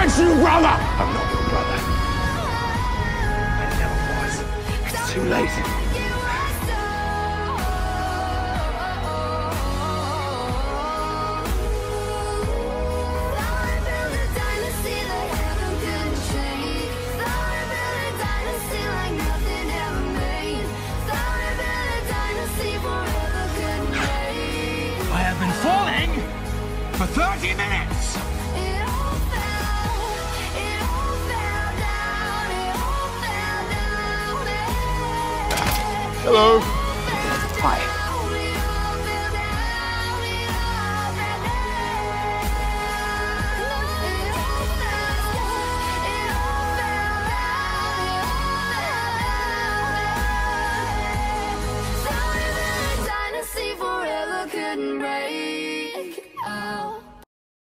aren't you, brother? I'm not your brother. I never was. It's too late. I have been falling for 30 minutes! Hello. Hi.